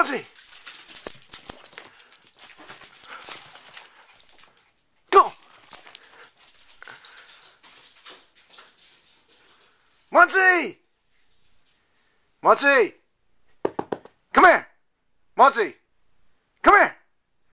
Monty! Go! Monty! Monty! Come here! Monty! Come here!